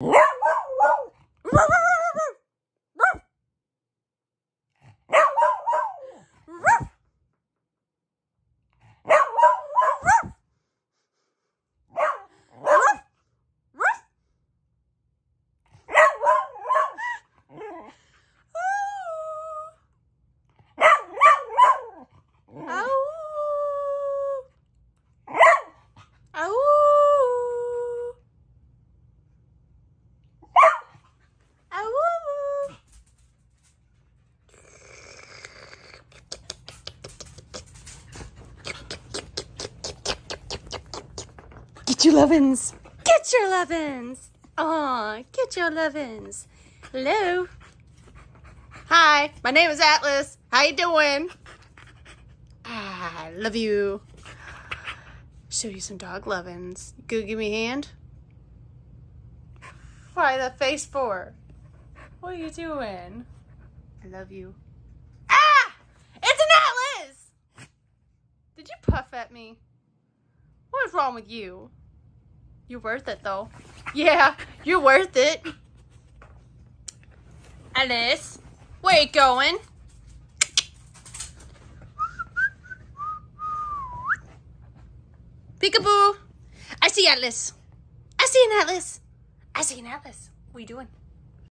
What? Get your lovin's. Get your lovin's. Aw, get your lovin's. Hello. Hi, my name is Atlas. How you doing? Ah, I love you. Show you some dog lovin's. Go give me a hand? Why the face for? What are you doing? I love you. Ah! It's an Atlas! Did you puff at me? What is wrong with you? You're worth it, though. Yeah, you're worth it. Atlas, where you going? Peekaboo. I see Atlas. I see an Atlas. I see an Atlas. What are you doing?